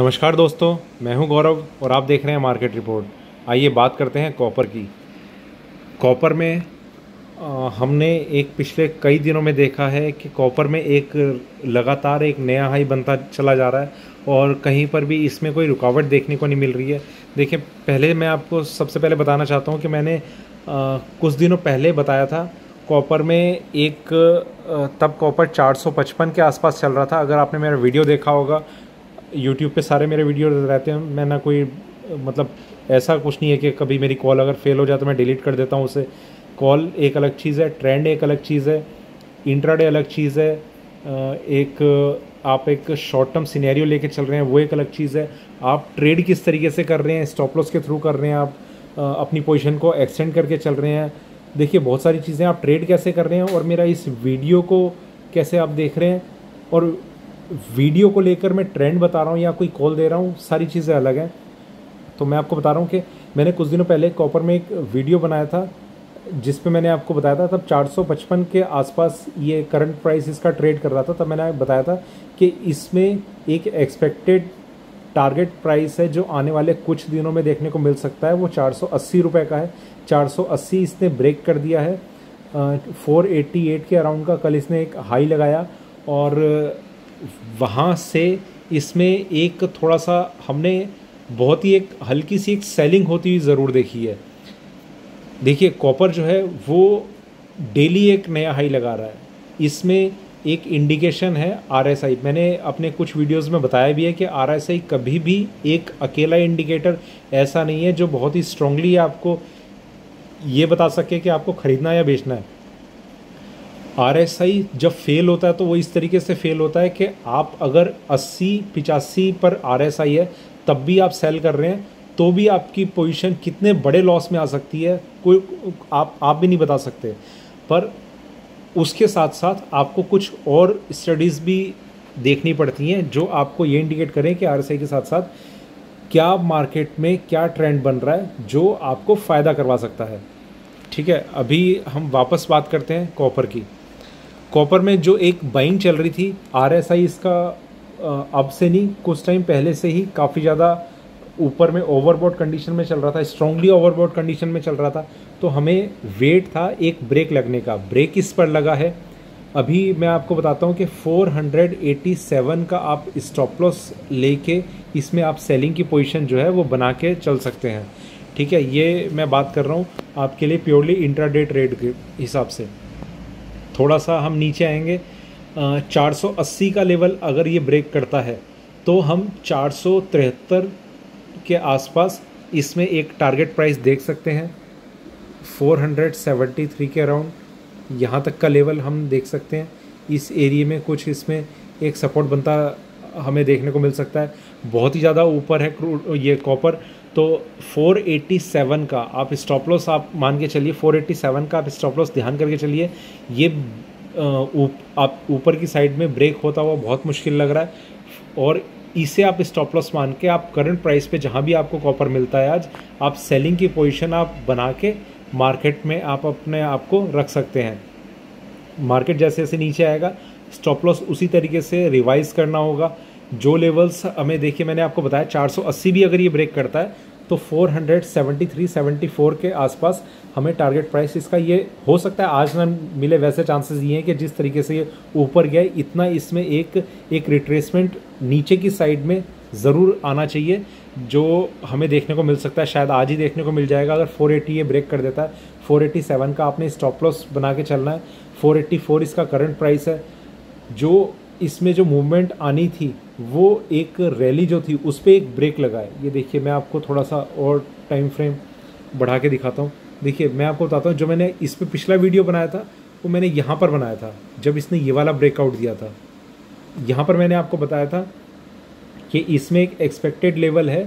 नमस्कार दोस्तों मैं हूँ गौरव और आप देख रहे हैं मार्केट रिपोर्ट। आइए बात करते हैं कॉपर की। कॉपर में आ, हमने एक पिछले कई दिनों में देखा है कि कॉपर में एक लगातार एक नया हाई बनता चला जा रहा है और कहीं पर भी इसमें कोई रुकावट देखने को नहीं मिल रही है। देखिए पहले मैं आपको सबसे पहले बताना चाहता हूँ कि मैंने आ, कुछ दिनों पहले बताया था कॉपर में एक तब कॉपर 455 के आसपास चल रहा था। अगर आपने मेरा वीडियो देखा होगा यूट्यूब पे सारे मेरे वीडियो रहते हैं। मैं ना कोई मतलब ऐसा कुछ नहीं है कि कभी मेरी कॉल अगर फेल हो जाए तो मैं डिलीट कर देता हूँ उसे। कॉल एक अलग चीज़ है ट्रेंड एक अलग चीज़ है इंट्राडे अलग चीज़ है एक, आप एक शॉर्ट टर्म सिनेरियो लेके चल रहे हैं, वो एक अलग चीज़ है। आप ट्रेड किस तरीके से कर रहे हैं स्टॉप लॉस के थ्रू कर रहे हैं आप अपनी पोजीशन को एक्सटेंड करके चल रहे हैं। देखिए, बहुत सारी चीज़ें आप ट्रेड कैसे कर रहे हैं और मेरा इस वीडियो को कैसे आप देख रहे हैं और वीडियो को लेकर मैं ट्रेंड बता रहा हूँ या कोई कॉल दे रहा हूँ, सारी चीज़ें अलग हैं। तो मैं आपको बता रहा हूँ कि मैंने कुछ दिनों पहले कॉपर में एक वीडियो बनाया था, जिस पे मैंने आपको बताया था, तब 455 के आसपास ये करंट प्राइस इसका ट्रेड कर रहा था, तब मैंने बताया था कि इसमें एक एक्सपेक्टेड टारगेट प्राइस है जो आने वाले कुछ दिनों में देखने को मिल सकता है, वो चार सौ का है। 480 इसने ब्रेक कर दिया है। फोर एट्टी एट के अराउंड का कल इसने एक हाई लगाया और वहाँ से इसमें एक थोड़ा सा हमने बहुत ही एक हल्की सी एक सेलिंग होती हुई ज़रूर देखी है। देखिए कॉपर जो है वो डेली एक नया हाई लगा रहा है। इसमें एक इंडिकेशन है आरएसआई मैंने अपने कुछ वीडियोस में बताया भी है कि आरएसआई कभी भी एक अकेला इंडिकेटर ऐसा नहीं है जो बहुत ही स्ट्रांगली आपको ये बता सके कि आपको ख़रीदना या बेचना है। RSI जब फेल होता है तो वो इस तरीके से फेल होता है कि आप अगर 80 पिचासी पर RSI है, तब भी आप सेल कर रहे हैं तो भी आपकी पोजीशन कितने बड़े लॉस में आ सकती है, कोई, आप आप भी नहीं बता सकते। पर उसके साथ साथ आपको कुछ और स्टडीज़ भी देखनी पड़ती हैं, जो आपको ये इंडिकेट करें कि RSI के साथ साथ क्या मार्केट में क्या ट्रेंड बन रहा है, जो आपको फ़ायदा करवा सकता है। ठीक है, अभी हम वापस बात करते हैं कॉपर की। कॉपर में जो एक बाइंग चल रही थी आरएसआई इसका अब से नहीं, कुछ टाइम पहले से ही काफ़ी ज़्यादा ऊपर में ओवरबोर्ड कंडीशन में चल रहा था स्ट्रांगली ओवरबोर्ड कंडीशन में चल रहा था। तो हमें वेट था एक ब्रेक लगने का। ब्रेक इस पर लगा है। अभी मैं आपको बताता हूँ कि 487 का आप स्टॉप लॉस लेके इसमें आप सेलिंग की पोजीशन जो है वो बना के चल सकते हैं। ठीक है, ये मैं बात कर रहा हूँ आपके लिए प्योरली इंट्राडे ट्रेड के हिसाब से। थोड़ा सा हम नीचे आएँगे। चार सौ अस्सी का लेवल अगर ये ब्रेक करता है तो हम चार सौ तिहत्तर के आसपास इसमें एक टारगेट प्राइस देख सकते हैं। 473 के अराउंड यहाँ तक का लेवल हम देख सकते हैं। इस एरिए में कुछ इसमें एक सपोर्ट बनता हमें देखने को मिल सकता है। बहुत ही ज़्यादा ऊपर है ये कॉपर। तो 487 का आप स्टॉप लॉस आप मान के चलिए 487 का आप स्टॉप लॉस ध्यान करके चलिए ये ऊप, आप ऊपर की साइड में ब्रेक होता हुआ बहुत मुश्किल लग रहा है और इसे आप स्टॉप लॉस मान के आप करंट प्राइस पे जहाँ भी आपको कॉपर मिलता है आज आप सेलिंग की पोजीशन आप बना के मार्केट में आप अपने आप को रख सकते हैं। मार्केट जैसे जैसे नीचे आएगा स्टॉप लॉस उसी तरीके से रिवाइज करना होगा। जो लेवल्स हमें देखिए, मैंने आपको बताया 480 भी अगर ये ब्रेक करता है तो 473 74 के आसपास हमें टारगेट प्राइस इसका ये हो सकता है। आज ना मिले वैसे चांसेस ये हैं कि जिस तरीके से ये ऊपर गया इतना इसमें एक एक रिट्रेसमेंट नीचे की साइड में ज़रूर आना चाहिए, जो हमें देखने को मिल सकता है। शायद आज ही देखने को मिल जाएगा, अगर 480 ये ब्रेक कर देता है। 487 का आपने स्टॉप लॉस बना के चलना है। 484 इसका करंट प्राइस है। जो इसमें जो मूवमेंट आनी थी वो एक रैली जो थी, उस पर एक ब्रेक लगा है ये देखिए, मैं आपको थोड़ा सा और टाइम फ्रेम बढ़ा के दिखाता हूँ। देखिए, मैं आपको बताता हूँ, जो मैंने इस पर पिछला वीडियो बनाया था, वो मैंने यहाँ पर बनाया था, जब इसने ये वाला ब्रेकआउट दिया था। यहाँ पर मैंने आपको बताया था कि इसमें एक एक्सपेक्टेड लेवल है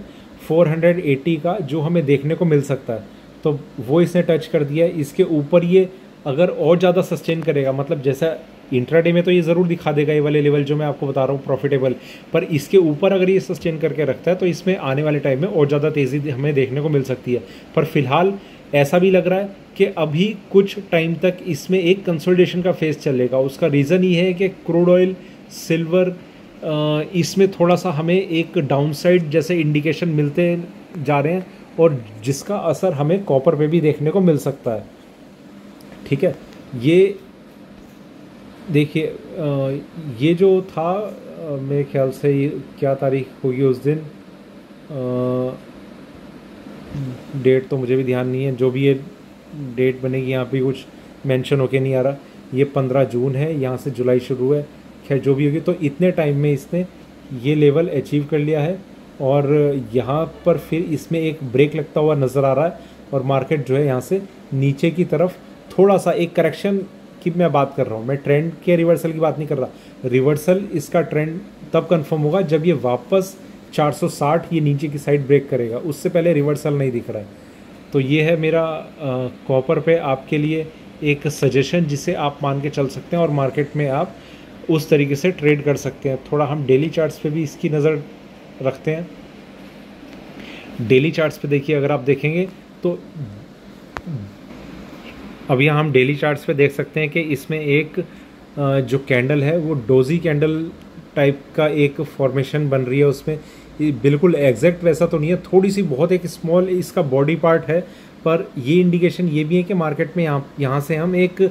480 का, जो हमें देखने को मिल सकता है। तो वो इसने टच कर दिया है। इसके ऊपर ये अगर और ज़्यादा सस्टेन करेगा मतलब जैसा इंट्राडे में तो ये ज़रूर दिखा देगा ये वाले लेवल जो मैं आपको बता रहा हूँ प्रॉफिटेबल पर इसके ऊपर अगर ये सस्टेन करके रखता है तो इसमें आने वाले टाइम में और ज़्यादा तेज़ी हमें देखने को मिल सकती है। पर फ़िलहाल ऐसा भी लग रहा है कि अभी कुछ टाइम तक इसमें एक कंसोलिडेशन का फ़ेज़ चलेगा। उसका रीज़न ये है कि क्रूड ऑयल सिल्वर इसमें थोड़ा सा हमें एक डाउनसाइड जैसे इंडिकेशन मिलते जा रहे हैं और जिसका असर हमें कॉपर पे भी देखने को मिल सकता है। ठीक है? ये देखिए ये जो था मेरे ख्याल से ये क्या तारीख होगी उस दिन? डेट तो मुझे भी ध्यान नहीं है। जो भी ये डेट बनेगी, यहाँ पे कुछ मेंशन होके नहीं आ रहा। ये पंद्रह जून है, यहाँ से जुलाई शुरू है। खैर, जो भी होगी तो इतने टाइम में इसने ये लेवल अचीव कर लिया है और यहाँ पर फिर इसमें एक ब्रेक लगता हुआ नज़र आ रहा है और मार्केट जो है यहाँ से नीचे की तरफ़ थोड़ा सा एक करेक्शन की मैं बात कर रहा हूँ। मैं ट्रेंड के रिवर्सल की बात नहीं कर रहा। रिवर्सल इसका ट्रेंड तब कन्फर्म होगा जब ये वापस 460 ये नीचे की साइड ब्रेक करेगा। उससे पहले रिवर्सल नहीं दिख रहा है। तो ये है मेरा कॉपर पे आपके लिए एक सजेशन जिसे आप मान के चल सकते हैं और मार्केट में आप उस तरीके से ट्रेड कर सकते हैं। थोड़ा हम डेली चार्ट्स पे भी इसकी नज़र रखते हैं। डेली चार्ट्स पे देखिए, अगर आप देखेंगे तो अब यहाँ हम डेली चार्ट्स पे देख सकते हैं कि इसमें एक जो कैंडल है, वो डोजी कैंडल टाइप का एक फॉर्मेशन बन रही है उसमें। बिल्कुल एग्जैक्ट वैसा तो नहीं है थोड़ी सी बहुत एक स्मॉल इसका बॉडी पार्ट है, पर ये इंडिकेशन ये भी है कि मार्केट में यहाँ यहाँ से हम एक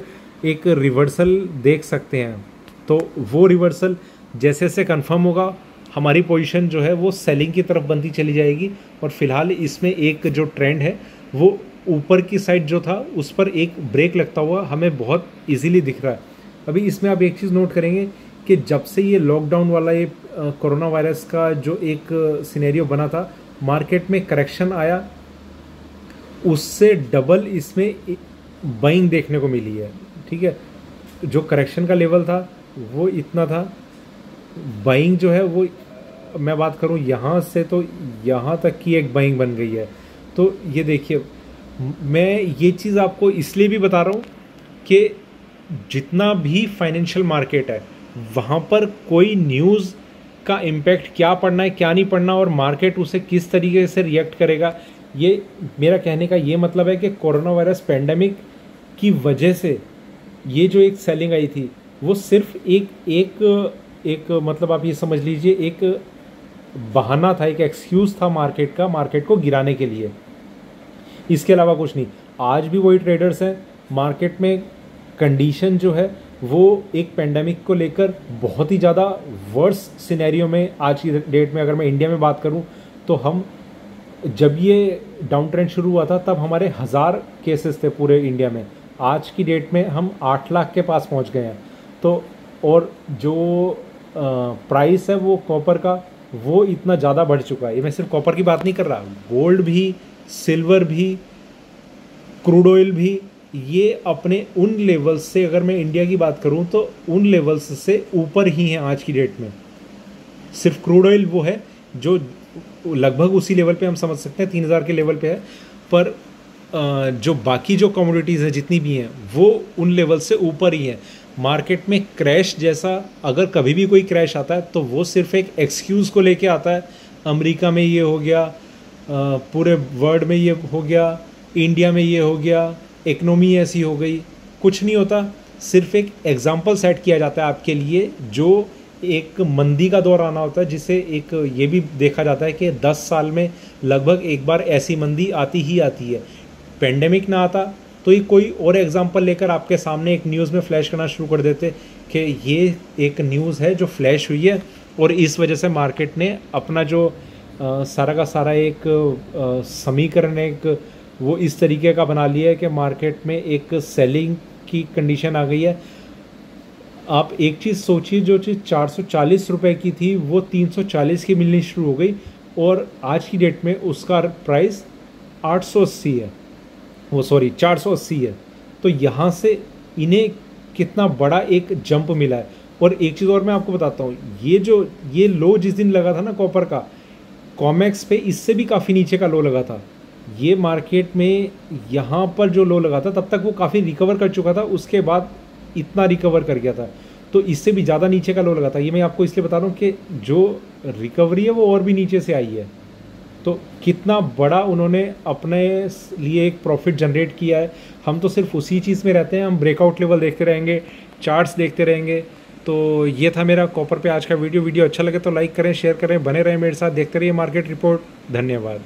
एक रिवर्सल देख सकते हैं। तो वो रिवर्सल जैसे जैसे कंफर्म होगा, हमारी पोजीशन जो है वो सेलिंग की तरफ़ बनती चली जाएगी, और फ़िलहाल इसमें एक जो ट्रेंड है, वो ऊपर की साइड जो था, उस पर एक ब्रेक लगता हुआ हमें बहुत इजीली दिख रहा है। अभी इसमें आप एक चीज़ नोट करेंगे कि जब से ये लॉकडाउन वाला ये कोरोना वायरस का जो एक सिनेरियो बना था मार्केट में करेक्शन आया, उससे डबल इसमें बाइंग देखने को मिली है, ठीक है? जो करेक्शन का लेवल था, वो इतना था। बाइंग जो है, वो, मैं बात करूँ, यहाँ से तो यहाँ तक की एक बाइंग बन गई है। तो ये देखिए मैं ये चीज़ आपको इसलिए भी बता रहा हूँ कि जितना भी फाइनेंशियल मार्केट है, वहाँ पर कोई न्यूज़ का इम्पैक्ट क्या पड़ना है, क्या नहीं पड़ना, और मार्केट उसे किस तरीके से रिएक्ट करेगा, ये मेरा कहने का ये मतलब है कि कोरोना वायरस पेंडेमिक की वजह से ये जो एक सेलिंग आई थी, वो सिर्फ़ एक एक एक मतलब आप ये समझ लीजिए, एक बहाना था, एक एक्सक्यूज़ था मार्केट का मार्केट को गिराने के लिए। इसके अलावा कुछ नहीं। आज भी वही ट्रेडर्स हैं। मार्केट में कंडीशन जो है, वो एक पेंडेमिक को लेकर बहुत ही ज़्यादा वर्स सिनेरियो में आज की डेट में अगर मैं इंडिया में बात करूँ तो हम, जब ये डाउन ट्रेंड शुरू हुआ था, तब हमारे हज़ार केसेस थे पूरे इंडिया में। आज की डेट में हम आठ लाख के पास पहुँच गए हैं। तो और जो प्राइस है वो कॉपर का, वो इतना ज़्यादा बढ़ चुका है। ये मैं सिर्फ़ कॉपर की बात नहीं कर रहा गोल्ड भी सिल्वर भी, क्रूड ऑयल भी, ये अपने उन लेवल्स से, अगर मैं इंडिया की बात करूँ तो उन लेवल्स से ऊपर ही हैं आज की डेट में। सिर्फ़ क्रूड ऑयल वो है, जो लगभग उसी लेवल पे हम समझ सकते हैं, तीन हज़ार के लेवल पे है, पर जो बाकी जो कमोडिटीज़ हैं, जितनी भी हैं, वो उन लेवल से ऊपर ही हैं। मार्केट में क्रैश जैसा, अगर कभी भी कोई क्रैश आता है तो वो सिर्फ़ एक एक्सक्यूज़ को लेके आता है। अमेरिका में ये हो गया पूरे वर्ल्ड में ये हो गया, इंडिया में ये हो गया, इकनॉमी ऐसी हो गई। कुछ नहीं होता, सिर्फ़ एक एग्ज़ाम्पल सेट किया जाता है आपके लिए, जो एक मंदी का दौर आना होता है, जिसे एक ये भी देखा जाता है कि 10 साल में लगभग एक बार ऐसी मंदी आती ही आती है। पेंडेमिक ना आता तो ये कोई और एग्ज़ाम्पल लेकर आपके सामने एक न्यूज़ में फ्लैश करना शुरू कर देते कि ये एक न्यूज़ है जो फ्लैश हुई है और इस वजह से मार्केट ने अपना जो सारा का सारा एक समीकरण एक, वो इस तरीके का बना लिया है कि मार्केट में एक सेलिंग की कंडीशन आ गई है। आप एक चीज़ सोचिए, जो चीज़ चार सौ चालीस रुपये की थी, वो तीन सौ चालीस की मिलनी शुरू हो गई और आज की डेट में उसका प्राइस आठ सौ अस्सी है। वो सॉरी, चार सौ अस्सी है। तो यहाँ से इन्हें कितना बड़ा एक जंप मिला है। और एक चीज़ और मैं आपको बताता हूँ, ये जो, ये लो जिस दिन लगा था ना कॉपर का कॉमेक्स पे इससे भी काफ़ी नीचे का लो लगा था। ये मार्केट में यहाँ पर जो लो लगा था, तब तक वो काफ़ी रिकवर कर चुका था, उसके बाद इतना रिकवर कर गया था। तो इससे भी ज़्यादा नीचे का लो लगा था। ये मैं आपको इसलिए बता रहा हूँ कि जो रिकवरी है वो और भी नीचे से आई है। तो कितना बड़ा उन्होंने अपने लिए एक प्रॉफिट जनरेट किया है। हम तो सिर्फ़ उसी चीज़ में रहते हैं। हम ब्रेकआउट लेवल देखते रहेंगे चार्ट्स देखते रहेंगे। तो ये था मेरा कॉपर पे आज का वीडियो। वीडियो अच्छा लगे तो लाइक करें, शेयर करें, बने रहें मेरे साथ, देखते रहिए मार्केट रिपोर्ट। धन्यवाद।